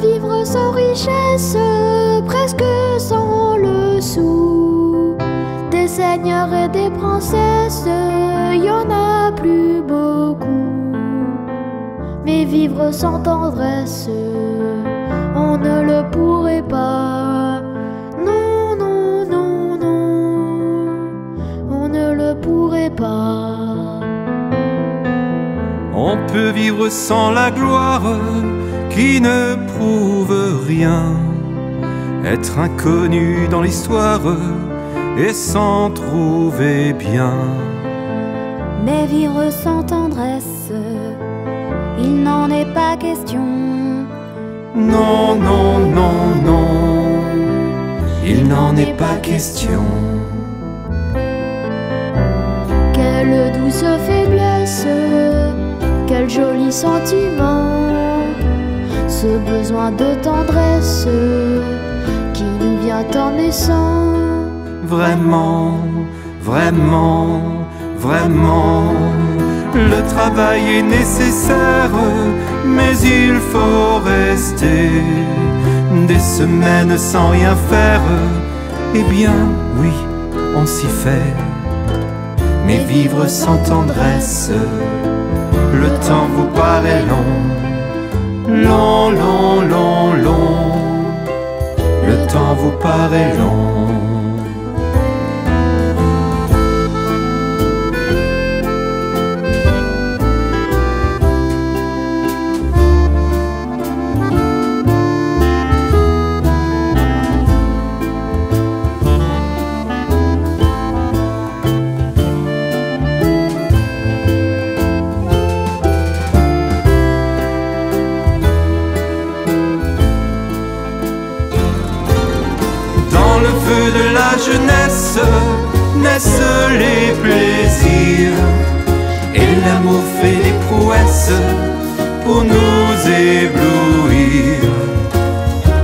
vivre sans richesse, presque sans le sou. Des seigneurs et des princesses, y en a plus beaucoup. Mais vivre sans tendresse, on ne le pourrait pas. Non, non, non, non, on ne le pourrait pas. On peut vivre sans la gloire qui ne prouve rien. Être inconnu dans l'histoire et s'en trouver bien. Mais vivre sans tendresse, il n'en est pas question. Non, non, non, non, il n'en est pas question. Quelle douce faiblesse, quel joli sentiment, ce besoin de tendresse qui nous vient en naissant. Vraiment, vraiment, vraiment, le travail est nécessaire, mais il faut rester des semaines sans rien faire. Eh bien, oui, on s'y fait. Mais vivre sans tendresse, le temps vous paraît long, long, long, long, long. Le temps vous paraît long. Dans le feu de la jeunesse naissent les plaisirs et l'amour fait des prouesses pour nous éblouir.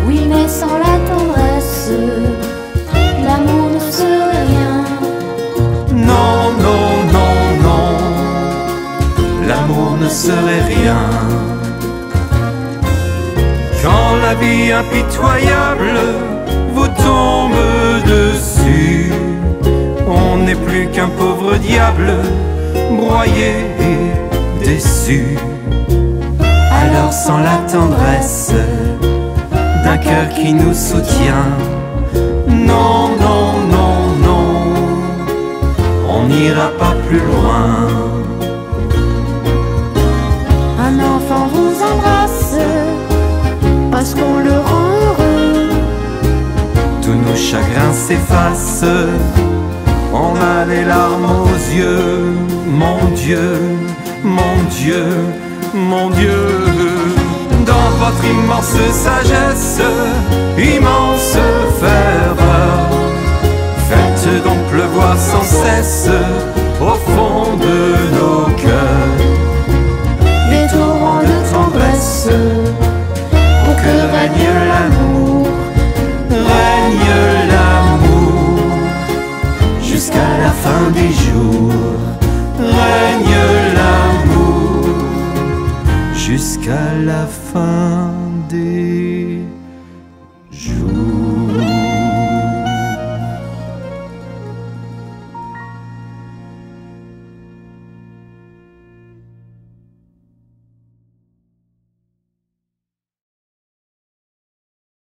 Oui, mais sans la tendresse, l'amour ne serait rien. Non, non, non, non, l'amour ne serait rien. Quand la vie impitoyable tombe dessus, on n'est plus qu'un pauvre diable, broyé et déçu. Alors sans la tendresse d'un cœur qui nous soutient, non, non, non, non, on n'ira pas plus loin. On a les larmes aux yeux, mon Dieu, mon Dieu, mon Dieu. Dans votre immense sagesse, immense ferveur, faites donc pleuvoir sans cesse au fond de nos cœurs. Les torrents de tendresse que règne l'amour, des jours, règne l'amour jusqu'à la fin des